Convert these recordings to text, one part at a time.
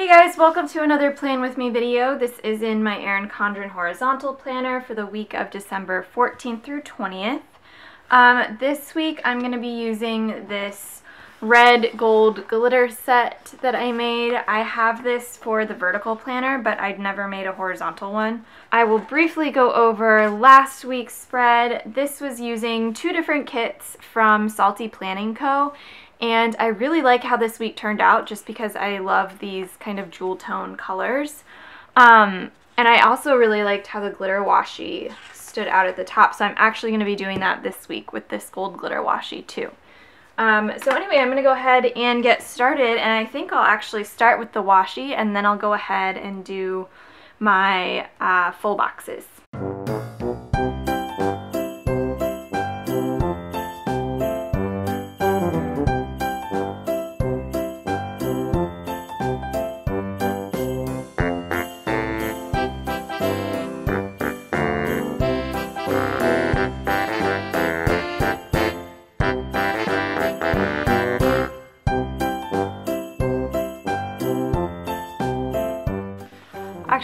Hey guys, welcome to another Plan With Me video. This is in my Erin Condren Horizontal Planner for the week of December 14th through 20th. Um, this week I'm going to be using this red gold glitter set that I made. I have this for the vertical planner, but I'd never made a horizontal one. I will briefly go over last week's spread. This was using two different kits from Salty Planning Co. And I really like how this week turned out just because I love these kind of jewel tone colors. Um, and I also really liked how the glitter washi stood out at the top. So I'm actually going to be doing that this week with this gold glitter washi too. Um, so anyway, I'm going to go ahead and get started. And I think I'll actually start with the washi and then I'll go ahead and do my uh, full boxes.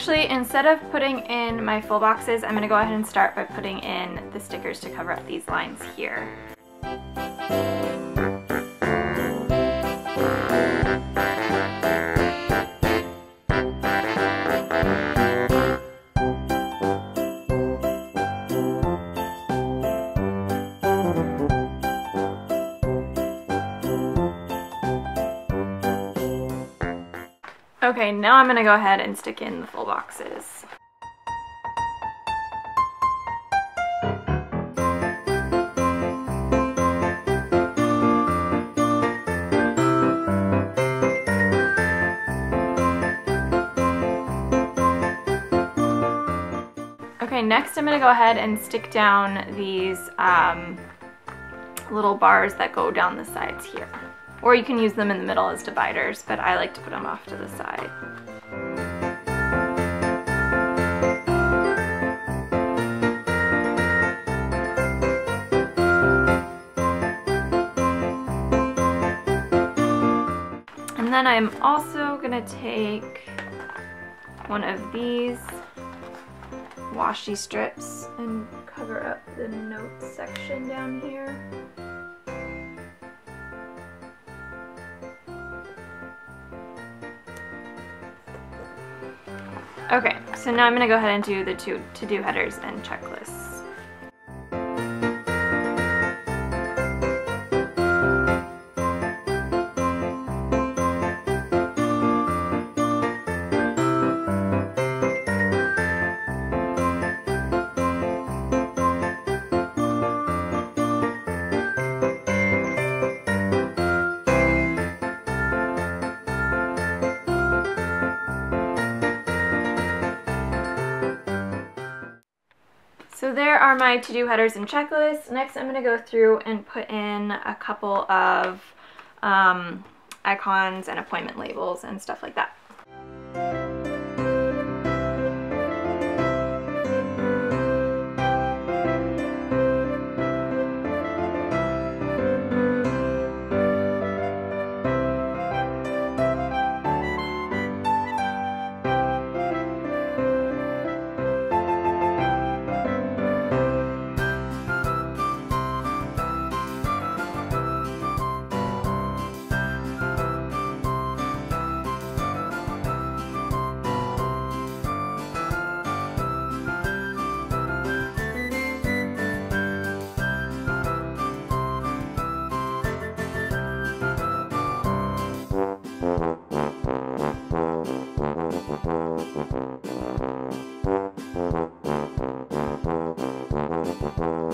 Actually, instead of putting in my full boxes, I'm going to go ahead and start by putting in the stickers to cover up these lines here. Okay, now I'm to go ahead and stick in the full boxes. Okay, next I'm to go ahead and stick down these um, little bars that go down the sides here. Or you can use them in the middle as dividers, but I like to put them off to the side. And then I'm also gonna take one of these washi strips and cover up the notes section down here. Okay, so now I'm going to go ahead and do the two to-do headers and checklists. So there are my to-do headers and checklists. Next I'm going to go through and put in a couple of um, icons and appointment labels and stuff like that.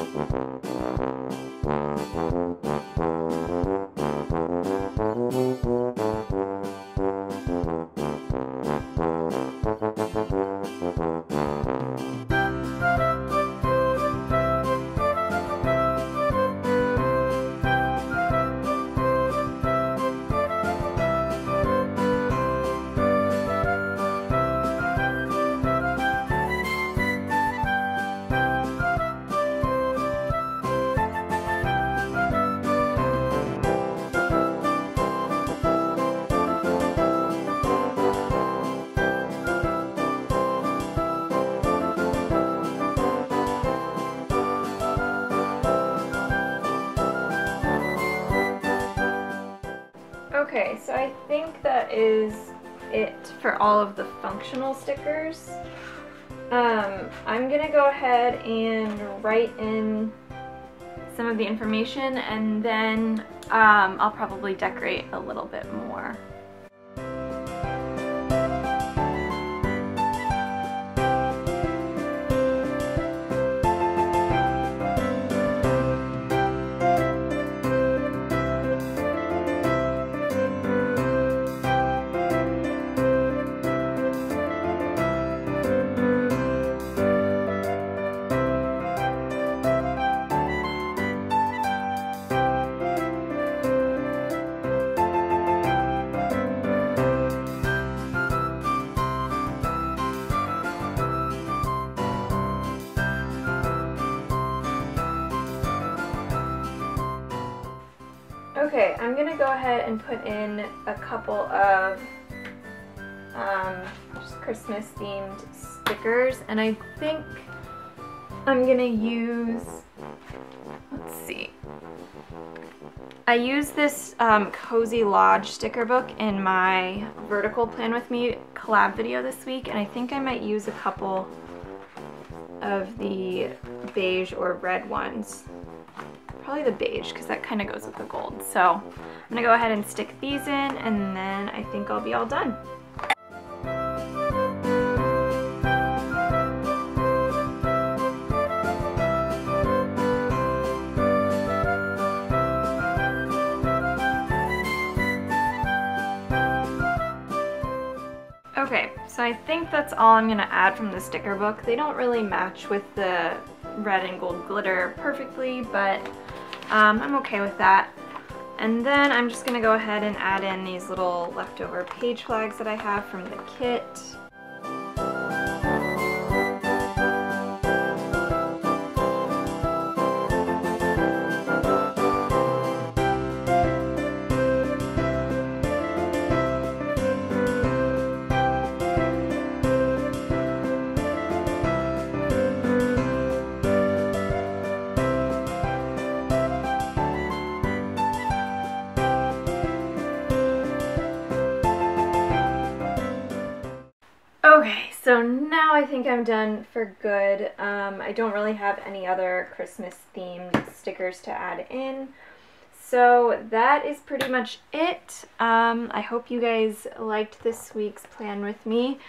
Mm-hmm. Okay, so I think that is it for all of the functional stickers. Um, I'm gonna go ahead and write in some of the information and then um, I'll probably decorate a little bit more. Okay, I'm gonna go ahead and put in a couple of um, just Christmas themed stickers and I think I'm gonna use, let's see, I used this um, Cozy Lodge sticker book in my vertical plan with me collab video this week and I think I might use a couple of the beige or red ones probably the beige because that kind of goes with the gold. So I'm gonna go ahead and stick these in and then I think I'll be all done. Okay, so I think that's all I'm gonna add from the sticker book. They don't really match with the red and gold glitter perfectly, but um, I'm okay with that. And then I'm just to go ahead and add in these little leftover page flags that I have from the kit. So now I think I'm done for good. Um, I don't really have any other Christmas themed stickers to add in. So that is pretty much it. Um, I hope you guys liked this week's plan with me.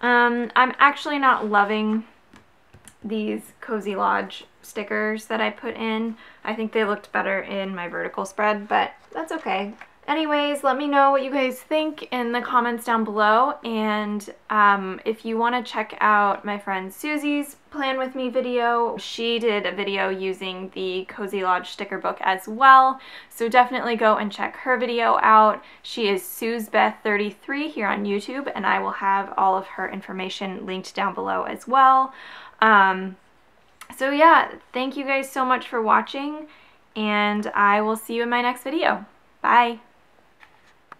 Um, I'm actually not loving these Cozy Lodge stickers that I put in. I think they looked better in my vertical spread, but that's okay. Anyways, let me know what you guys think in the comments down below. And um, if you want to check out my friend Susie's Plan With Me video, she did a video using the Cozy Lodge sticker book as well. So definitely go and check her video out. She is SuzBeth33 here on YouTube, and I will have all of her information linked down below as well. Um, so yeah, thank you guys so much for watching, and I will see you in my next video. Bye!